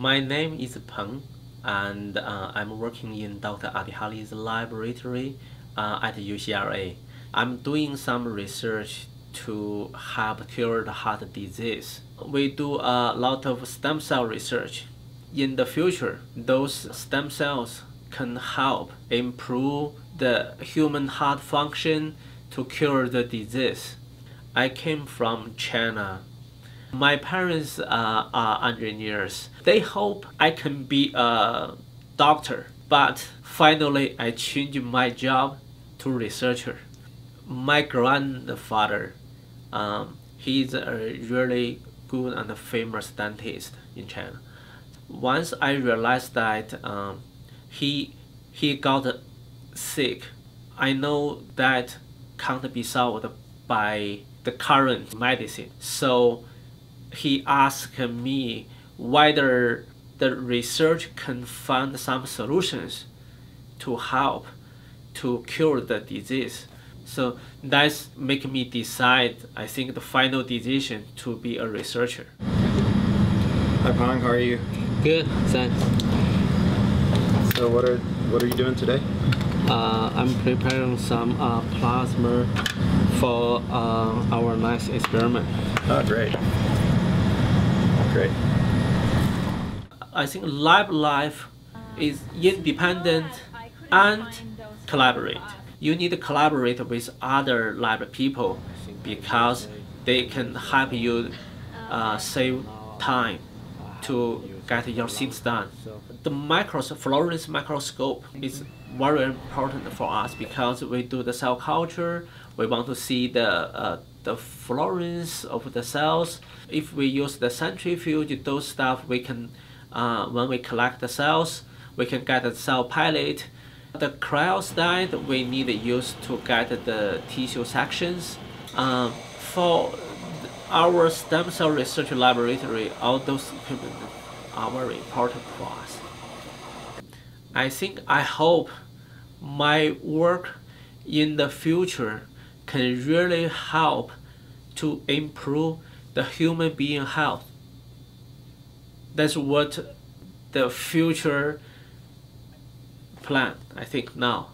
My name is Peng, and uh, I'm working in Dr. Ardehali's laboratory uh, at UCLA. I'm doing some research to help cure the heart disease. We do a lot of stem cell research. In the future, those stem cells can help improve the human heart function to cure the disease. I came from China. My parents uh, are engineers. They hope I can be a doctor, but finally I changed my job to researcher. My grandfather, um, he's a really good and famous dentist in China. Once I realized that um, he he got sick, I know that can't be solved by the current medicine. So he asked me whether the research can find some solutions to help to cure the disease. So that's make me decide, I think, the final decision to be a researcher. Hi Peng, how are you? Good, thanks. So what are what are you doing today? Uh, I'm preparing some uh, plasma for uh, our next experiment. Oh, great. Great. I think lab life is independent and collaborate. You need to collaborate with other lab people because they can help you uh, save time to get your things done. The micros fluorescence microscope is very important for us because we do the cell culture. We want to see the uh, the fluorescence of the cells. If we use the centrifuge, those stuff we can uh, when we collect the cells, we can get the cell pellet. The cryostat we need to use to get the tissue sections. Um, for our stem cell research laboratory, all those equipment are very important for us. I think I hope my work in the future can really help to improve the human being health. That's what the future plan, I think now.